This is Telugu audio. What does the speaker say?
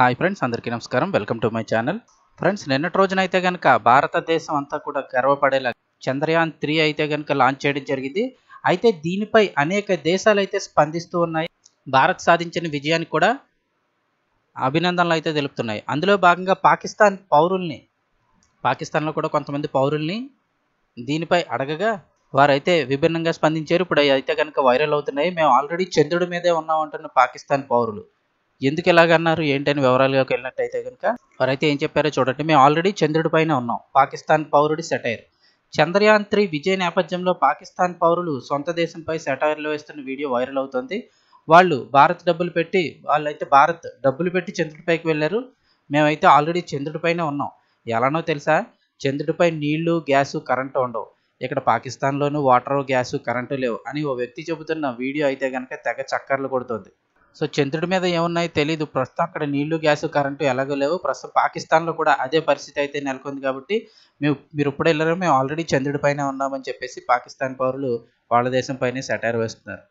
హాయ్ ఫ్రెండ్స్ అందరికీ నమస్కారం. Welcome to my channel friends నిన్నటి రోజున అయితే కనుక భారతదేశం అంతా కూడా గర్వపడేలా చంద్రయాన్ త్రీ అయితే కనుక లాంచ్ చేయడం జరిగింది. అయితే దీనిపై అనేక దేశాలు అయితే స్పందిస్తూ ఉన్నాయి. భారత్ సాధించిన విజయానికి కూడా అభినందనలు అయితే తెలుపుతున్నాయి. అందులో భాగంగా పాకిస్తాన్ పౌరుల్ని పాకిస్తాన్లో కూడా కొంతమంది పౌరుల్ని దీనిపై అడగగా వారైతే విభిన్నంగా స్పందించారు. ఇప్పుడు అయితే కనుక వైరల్ అవుతున్నాయి. మేము ఆల్రెడీ చంద్రుడి మీదే ఉన్నాం అంటున్న పాకిస్తాన్ పౌరులు. ఎందుకు ఎలాగన్నారు ఏంటని వివరాలుగా వెళ్ళినట్టయితే కనుక వారైతే ఏం చెప్పారో చూడండి. మేము ఆల్రెడీ చంద్రుడి పైన ఉన్నాం. పాకిస్తాన్ పౌరుడి సెటైర్. చంద్రయాన్ త్రీ విజయ నేపథ్యంలో పాకిస్తాన్ పౌరులు సొంత దేశంపై సెటైర్లు వేస్తున్న వీడియో వైరల్ అవుతుంది. వాళ్ళు భారత్ డబ్బులు పెట్టి వాళ్ళైతే భారత్ డబ్బులు పెట్టి చంద్రుడిపైకి వెళ్ళారు. మేమైతే ఆల్రెడీ చంద్రుడిపైన ఉన్నాం. ఎలానో తెలుసా? చంద్రుడిపై నీళ్ళు గ్యాసు కరెంటు ఉండవు. ఇక్కడ పాకిస్తాన్లోనూ వాటర్ గ్యాసు కరెంటు లేవు అని ఓ వ్యక్తి చెబుతున్న వీడియో అయితే కనుక తెగ చక్కర్లు కొడుతుంది. సో చంద్రుడి మీద ఏమున్నాయి తెలియదు ప్రస్తుతం అక్కడ నీళ్ళు గ్యాస్ కరెంటు ఎలాగో లేవు. ప్రస్తుతం పాకిస్తాన్లో కూడా అదే పరిస్థితి అయితే నెలకొంది కాబట్టి మేము మీరు ఇప్పుడు వెళ్ళారో. మేము ఆల్రెడీ చంద్రుడి పైన ఉన్నామని చెప్పేసి పాకిస్తాన్ పౌరులు వాళ్ళ దేశం పైనే సెటైర్ వేస్తున్నారు.